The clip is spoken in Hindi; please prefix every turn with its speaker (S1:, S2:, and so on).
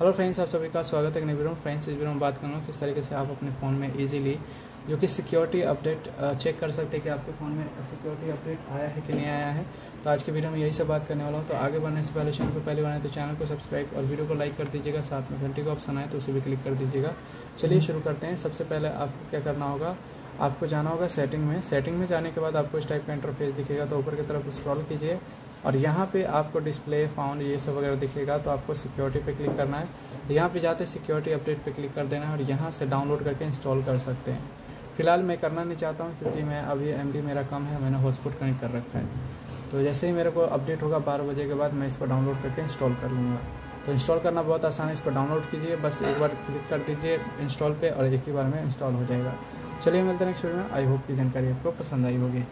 S1: हेलो फ्रेंड्स आप सभी का स्वागत है वीडियो फ्रेंड्स इस वीडियो में बात करूँगा किस तरीके से आप अपने फ़ोन में इजीली जो कि सिक्योरिटी अपडेट चेक कर सकते हैं कि आपके फ़ोन में सिक्योरिटी अपडेट आया है कि नहीं आया है। तो आज की वीडियो में यही सब बात करने वाला हूँ। तो आगे बढ़ने से पहले चैनल को पहले बनाए तो चैनल को सब्सक्राइब और वीडियो को लाइक कर दीजिएगा। साथ में घंटे का ऑप्शन आए तो उसे भी क्लिक कर दीजिएगा। चलिए शुरू करते हैं। सबसे पहले आपको क्या करना होगा, आपको जाना होगा सेटिंग में। सेटिंग में जाने के बाद आपको इस टाइप का इंटरफेस दिखेगा। तो ऊपर की तरफ़ स्क्रॉल कीजिए। और यहाँ पे आपको डिस्प्ले फाउंड ये सब वगैरह दिखेगा तो आपको सिक्योरिटी पे क्लिक करना है। यहाँ पे जाते सिक्योरिटी अपडेट पे क्लिक कर देना है और यहाँ से डाउनलोड करके इंस्टॉल कर सकते हैं। फ़िलहाल मैं करना नहीं चाहता हूँ क्योंकि मैं अभी एम मेरा कम है, मैंने हॉटस्पॉट कनेक्ट कर रखा है। तो जैसे ही मेरे को अपडेट होगा बारह बजे के बाद मैं इसको डाउनलोड करके इंस्टॉल कर लूँगा। तो इंस्टॉल करना बहुत आसान है, इसको डाउनलोड कीजिए, बस एक बार क्लिक कर दीजिए इंस्टॉल पे और एक ही बार में इंस्टॉल हो जाएगा। चलिए मिलते हैं नेक्स्ट वीडियो में आई होप की जानकारी आपको पसंद आई होगी।